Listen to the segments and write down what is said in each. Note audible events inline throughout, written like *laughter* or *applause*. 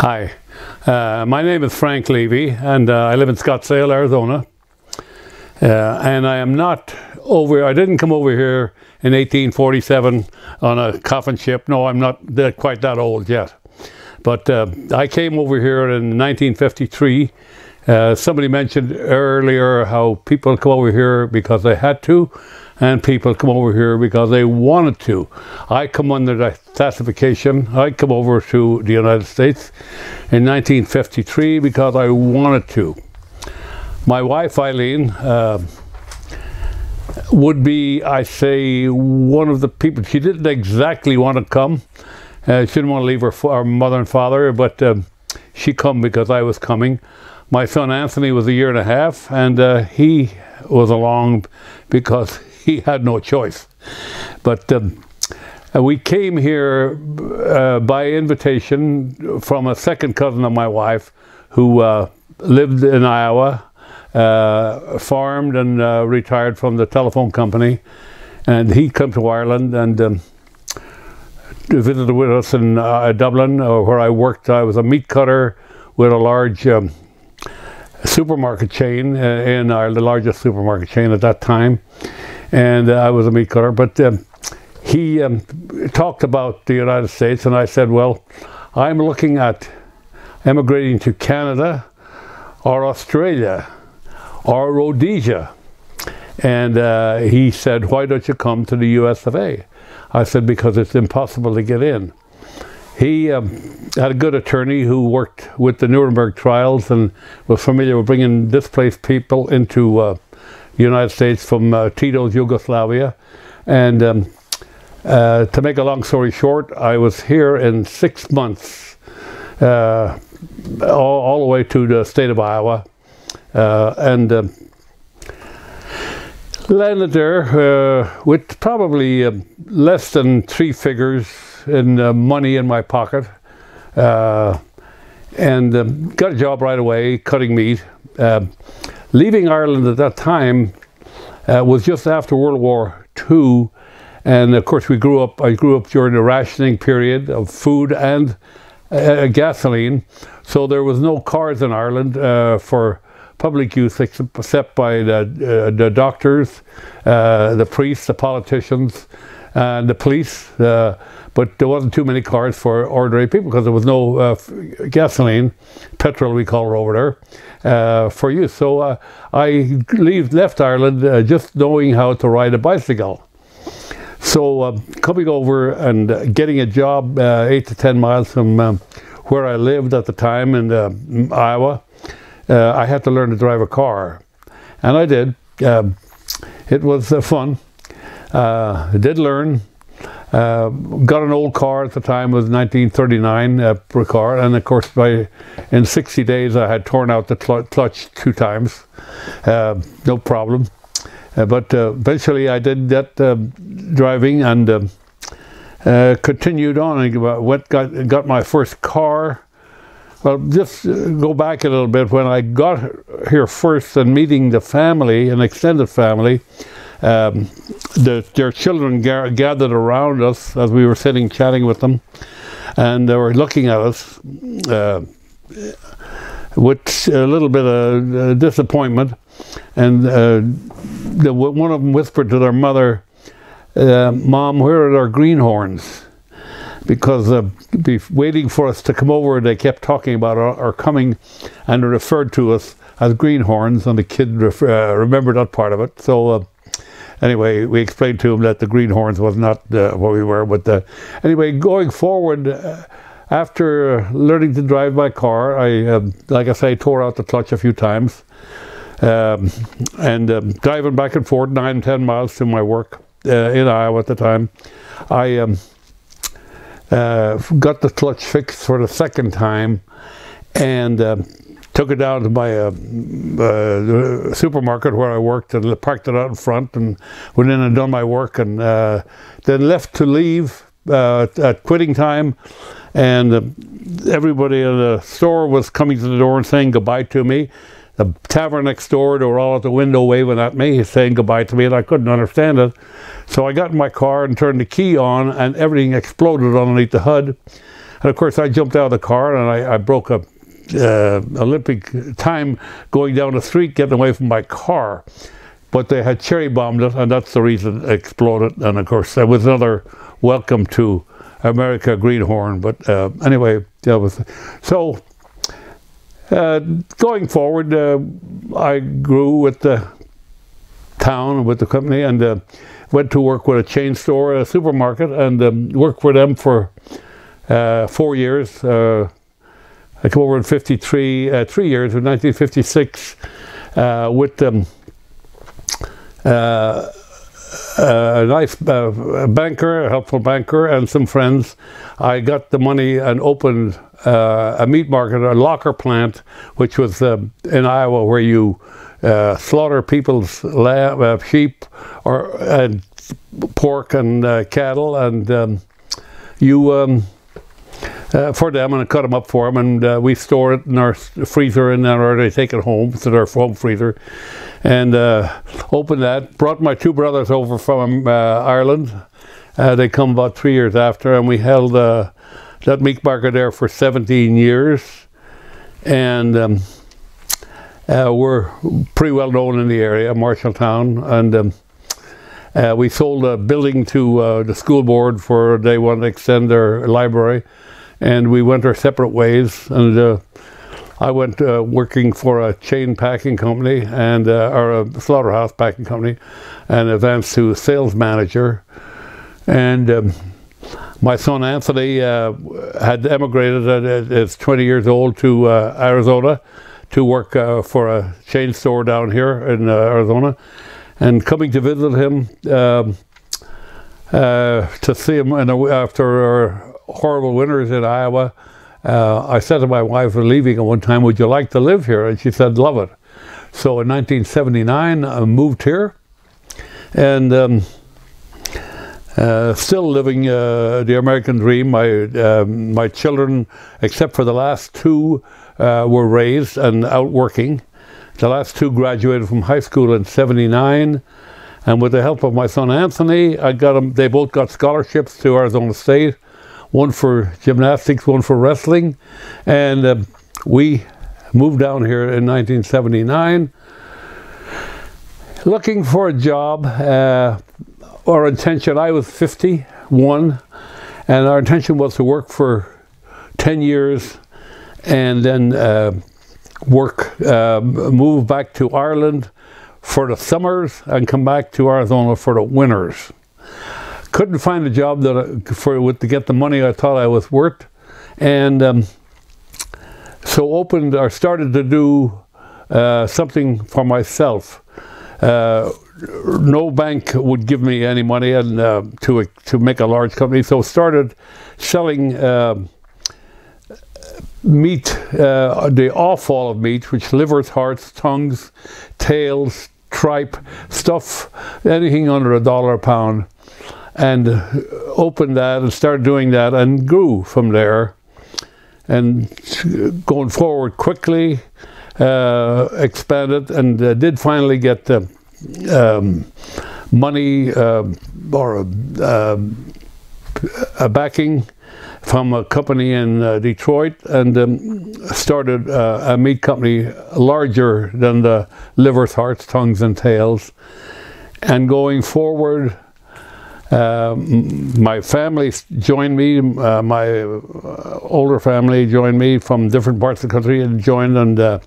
Hi, uh, my name is Frank Leavy, and uh, I live in Scottsdale, Arizona. Uh, and I am not over. I didn't come over here in 1847 on a coffin ship. No, I'm not that, quite that old yet. But uh, I came over here in 1953. Uh, somebody mentioned earlier how people come over here because they had to and people come over here because they wanted to. I come under that classification. I come over to the United States in 1953 because I wanted to. My wife Eileen uh, would be, I say, one of the people. She didn't exactly want to come. Uh, she didn't want to leave her, her mother and father, but um, she come because I was coming. My son Anthony was a year and a half, and uh, he was along because *laughs* he had no choice. But um, uh, we came here uh, by invitation from a second cousin of my wife who uh, lived in Iowa, uh, farmed and uh, retired from the telephone company. And he came to Ireland and um, visited with us in Dublin, where I worked. I was a meat cutter with a large um, supermarket chain in Ireland, the largest supermarket chain at that time and uh, I was a meat cutter. But um, he um, talked about the United States, and I said, well, I'm looking at emigrating to Canada or Australia or Rhodesia. And uh, he said, why don't you come to the US of A? I said, because it's impossible to get in. He um, had a good attorney who worked with the Nuremberg trials and was familiar with bringing displaced people into uh, United States from uh, Tito's Yugoslavia. And um, uh, to make a long story short, I was here in six months, uh, all, all, the way to the state of Iowa. Uh, and um, landed there uh, with probably um, less than three figures in uh, money in my pocket. and um, got a job right away, cutting meat. Um, leaving Ireland at that time uh, was just after World War II. And of course, we grew up, I grew up during the rationing period of food and uh, gasoline. So there was no cars in Ireland uh, for public use except by the, uh, the doctors, uh, the priests, the politicians, and the police. Uh, but there wasn't too many cars for ordinary people because there was no uh, gasoline, petrol we call it over there, uh, for use. So uh, I leave, left Ireland uh, just knowing how to ride a bicycle. So uh, coming over and getting a job uh, eight to ten miles from um, where I lived at the time in Iowa, I had to learn to drive a car, and I did. Um, it was fun. I did learn. Uh, got an old car at the time, was 1939 uh, car, and of course, by in 60 days, I had torn out the cl clutch two times, uh, no problem. Uh, but uh, eventually, I did that um, driving and um, uh, continued on. I went got got my first car. Well, just go back a little bit. When I got here first and meeting the family, an extended family, um, the, their children ga gathered around us as we were sitting chatting with them, and they were looking at us uh, with a little bit of uh, disappointment. And uh, the, one of them whispered to their mother, uh, Mom, where are our greenhorns? Because uh, waiting for us to come over, they kept talking about our, our coming and referred to us as greenhorns, and the kid uh, remembered that part of it. So anyway, we explained to him that the greenhorns was not uh, what we were. But uh, anyway, going forward, uh, after learning to drive my car, I, um, like I say, tore out the clutch a few times. Um, and um, driving back and forth nine, ten miles to my work uh, in Iowa at the time, I um, uh, got the clutch fixed for the second time, and um, took it down to my uh, uh, supermarket where I worked and parked it out in front and went in and done my work and uh, then left to leave uh, at quitting time and uh, everybody in the store was coming to the door and saying goodbye to me. The tavern next door, they were all at the window waving at me, saying goodbye to me, and I couldn't understand it. So I got in my car and turned the key on, and everything exploded underneath the hood. And of course, I jumped out of the car and I, I broke a uh, Olympic time going down the street, getting away from my car. But they had cherry bombed it, and that's the reason it exploded. And of course, there was another welcome to America Greenhorn. But uh, anyway, that was so. Uh, going forward, uh, I grew with the town with the company and uh, went to work with a chain store, a supermarket, and um, worked for them for uh, four years. Uh, I came over in 53, uh, three years, in 1956, uh, with um, uh, a nice uh, banker, a helpful banker, and some friends. I got the money and opened uh, a meat market, a locker plant, which was uh, in Iowa, where you slaughter people's sheep, or pork and cattle, and um, you. Um, uh, for them and I cut them up for them and uh, we store it in our freezer and then or they take it home to their home freezer. And uh, open that brought my two brothers over from uh, Ireland. Uh, they come about three years after and we held uh, that meat market there for 17 years. And um, we're pretty well known in the area Marshalltown and um, uh, we sold a building to uh, the school board for they want to extend their library and we went our separate ways. And uh, I went uh, working for a chain packing company and uh, or a slaughterhouse packing company, and advanced to sales manager. And um, my son Anthony uh, had emigrated at, at 20 years old to Arizona to work for a chain store down here in Arizona, and coming to visit him. Um, to see him after our horrible winters in Iowa, uh, I said to my wife, we're leaving at one time, would you like to live here? And she said, love it. So in 1979, I moved here and um, uh, still living uh, the American dream. My, um, my children, except for the last two, uh, were raised and out working. The last two graduated from high school in 79. And with the help of my son Anthony, I got them, they both got scholarships to Arizona State one for gymnastics, one for wrestling. And uh, we moved down here in 1979 looking for a job. Uh, our intention, I was 51, and our intention was to work for 10 years and then uh, work, uh, move back to Ireland for the summers and come back to Arizona for the winters. Couldn't find a job that I, for with to get the money I thought I was worth, and um, so opened or started to do uh, something for myself. Uh, no bank would give me any money and uh, to to make a large company, so started selling um, meat, uh, the offal of meat, which livers, hearts, tongues, tails, tripe, stuff, anything under a dollar a pound and opened that and started doing that and grew from there. And going forward quickly uh, expanded and uh, did finally get the um, money uh, or um, a backing from a company in uh, Detroit and um, started uh, a meat company larger than the livers, hearts, tongues, and tails. And going forward, uh, my family joined me. Uh, my uh, older family joined me from different parts of the country and joined, and uh,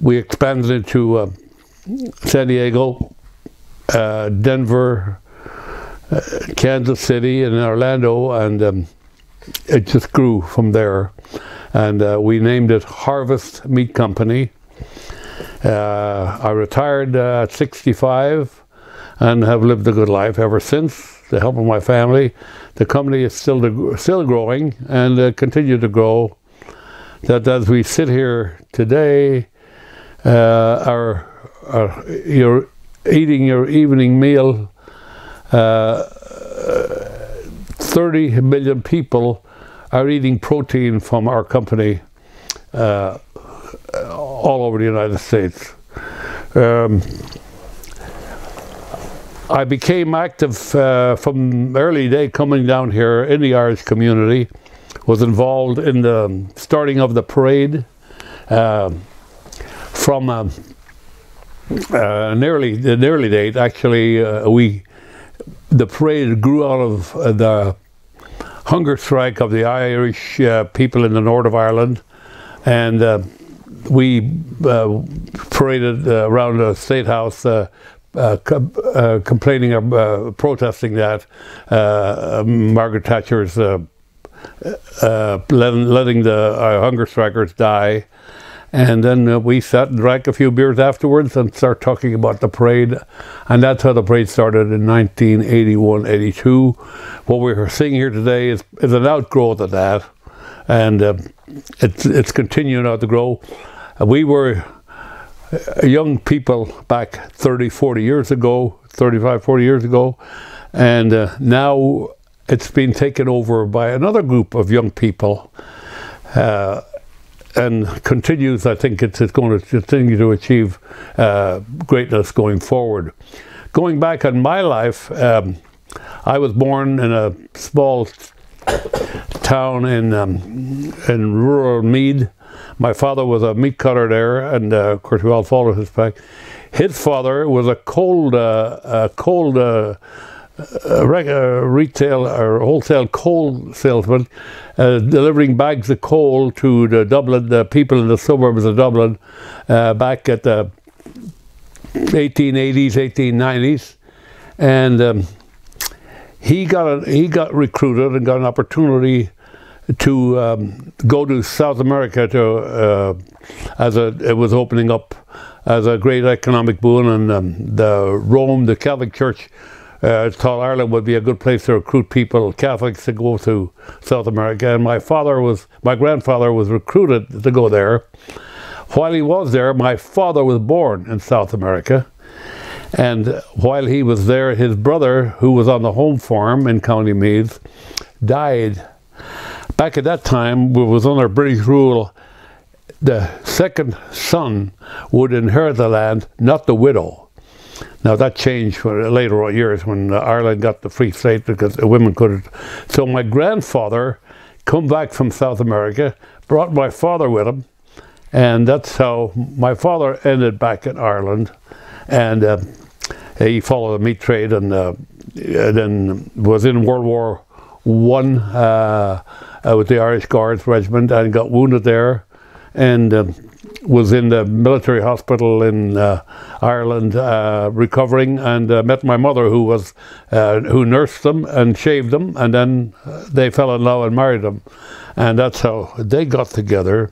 we expanded to uh, San Diego, Denver, Kansas City, and Orlando, and um, it just grew from there. And we named it Harvest Meat Company. I retired at 65 and have lived a good life ever since the help of my family. The company is still still growing and uh, continue to grow. That as we sit here today, uh, our, our, you're eating your evening meal. Uh, 30 million people are eating protein from our company uh, all over the United States. Um, I became active uh, from early day coming down here in the Irish community was involved in the starting of the parade from um, uh, an early, an early date. Actually, uh, we the parade grew out of uh, the hunger strike of the Irish uh, people in the north of Ireland, and uh, we uh, paraded uh, around the state house. Uh, co- complaining or protesting that Margaret Thatcher's letting, letting, the hunger strikers die, and then uh, we sat and drank a few beers afterwards and started talking about the parade. And that's how the parade started in 1981 82. What we're seeing here today is, is an outgrowth of that. And uh, it's, it's continuing out to grow. Uh, we were uh, young people back 30, 40 years ago, 35, 40 years ago. And uh, now it's been taken over by another group of young people. Uh, and continues, I think it's, it's, going to continue to achieve uh, greatness going forward. Going back on my life, um, I was born in a small town in um, in rural Meath. My father was a meat cutter there, and uh, of course we all followed his path. His father was a cold, uh, a cold uh, a, retail or wholesale coal salesman uh, delivering bags of coal to the Dublin, the people in the suburbs of Dublin uh, back at the 1880s, 1890s, and um, he got a, he got recruited and got an opportunity to um, go to South America to uh, as a it was opening up as a great economic boon. And um, the Rome the Catholic Church uh, thought Ireland would be a good place to recruit people, Catholics, to go to South America. And my father was, my grandfather was recruited to go there. While he was there, my father was born in South America. And while he was there, his brother, who was on the home farm in County Meath, died. Back at that time, it was under British rule. The second son would inherit the land, not the widow. Now that changed for later years when Ireland got the free state because the women couldn't. So my grandfather come back from South America, brought my father with him, and that's how my father ended back in Ireland, and uh, he followed the meat trade and, uh, and then was in World War One uh, uh, with the Irish Guards Regiment and got wounded there, and. Was in the military hospital in uh, Ireland uh, recovering and uh, met my mother who was uh, who nursed them and shaved them and then uh, they fell in love and married them and that's how they got together.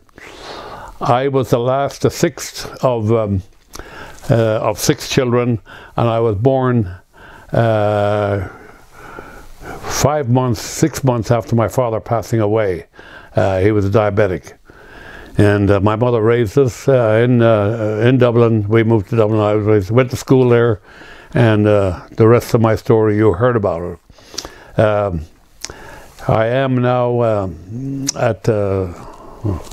I was the last, the sixth of um, uh, of six children and I was born five months, six months after my father passing away. he was a diabetic and uh, my mother raised us uh, in uh, in Dublin. We moved to Dublin. I was raised, went to school there, and uh, the rest of my story you heard about it. Um, I am now um, at. Uh,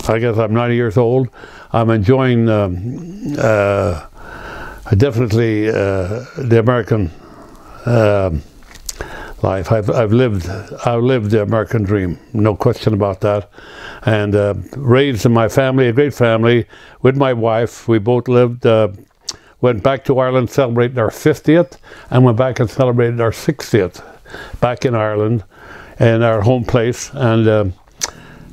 I guess I'm 90 years old. I'm enjoying um, uh, definitely the American um, life. I've, I've lived I've lived the American dream, no question about that. And uh, raised in my family, a great family, with my wife. We both lived. Uh, went back to Ireland, celebrated our 50th, and went back and celebrated our 60th back in Ireland, in our home place. And uh,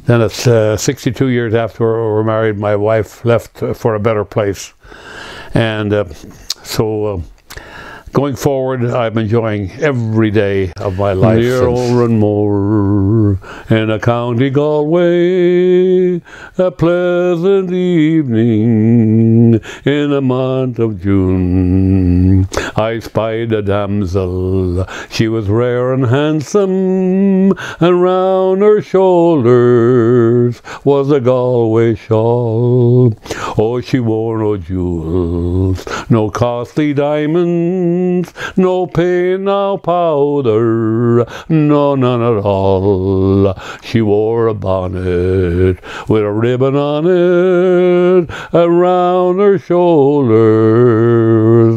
then it's uh, 62 years after we were married, my wife left for a better place. And uh, so uh, going forward, I'm enjoying every day of my life. Near Oranmore in a county Galway, a pleasant evening in the month of June. I spied a damsel, she was rare and handsome, and round her shoulders was a Galway shawl. Oh, she wore no jewels, no costly diamonds no paint, no powder, no none at all. She wore a bonnet with a ribbon on it around her shoulders,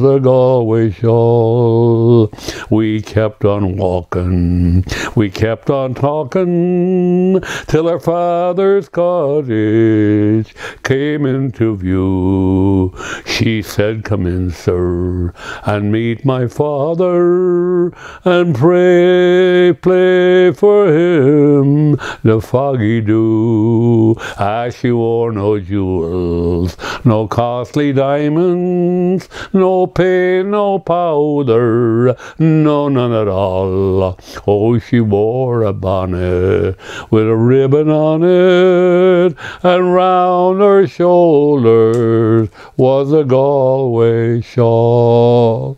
a Galway shawl. We kept on walking, we kept on talking, till our father's cottage came into view. She said, Come in, sir, and meet my father, and pray, play for him the foggy dew. As she wore no jewels, no costly diamonds, no paint, no powder, no none at all. Oh, she wore a bonnet with a ribbon on it, and round her shoulders was a Galway shawl.